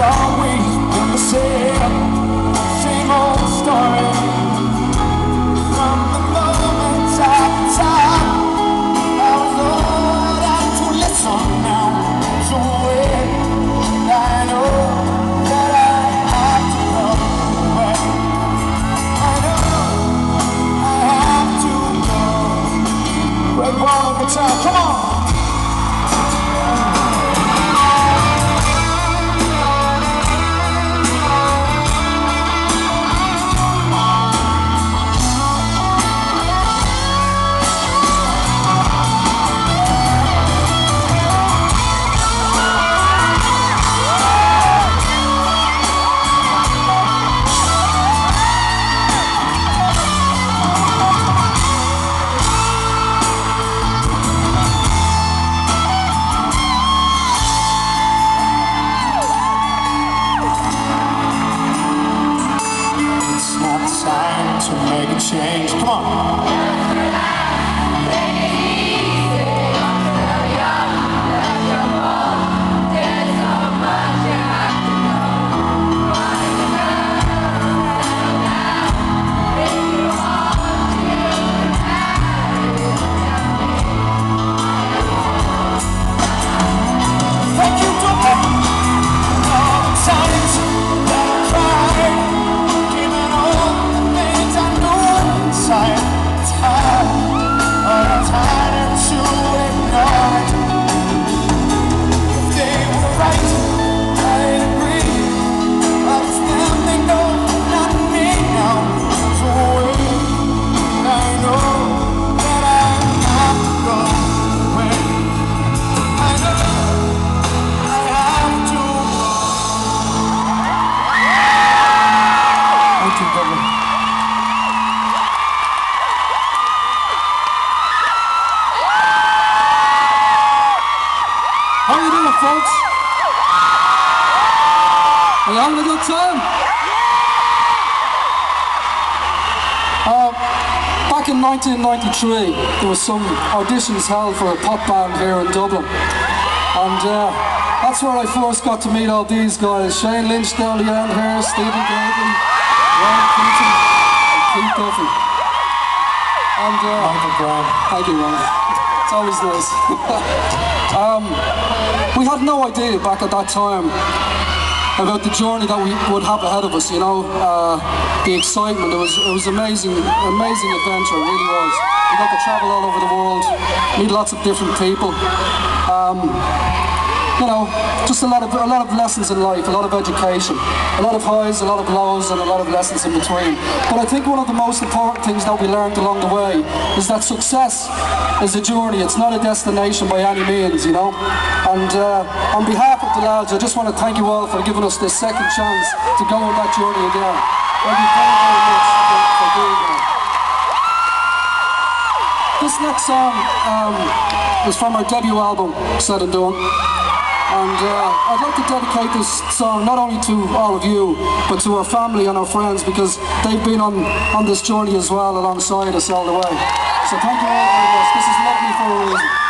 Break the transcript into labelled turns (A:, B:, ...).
A: Always been the same change. Come on.
B: How you doing, folks? Are you having a good time? Uh, back in 1993, there was some auditions held for a pop band here in Dublin. And uh, that's where I first got to meet all these guys. Shane Lynch down the end here, Stephen Ronan Keating, and Keith Duffy. And uh,
A: Michael Brown.
B: Thank you, Ron. It's always nice. um, we had no idea back at that time about the journey that we would have ahead of us. You know, uh, the excitement. It was it was amazing, amazing adventure. It really was. We got to travel all over the world, meet lots of different people. Um, you know, just a lot of a lot of lessons in life, a lot of education, a lot of highs, a lot of lows, and a lot of lessons in between. But I think one of the most important things that we learned along the way is that success is a journey. It's not a destination by any means, you know. And uh, on behalf of the lads, I just want to thank you all for giving us this second chance to go on that journey again. Thank you very, very much for, doing that. This next song um, is from our debut album, Said and Done. And uh, I'd like to dedicate this song not only to all of you, but to our family and our friends because they've been on, on this journey as well alongside us all the way. So thank you all very much. This is lovely for a reason.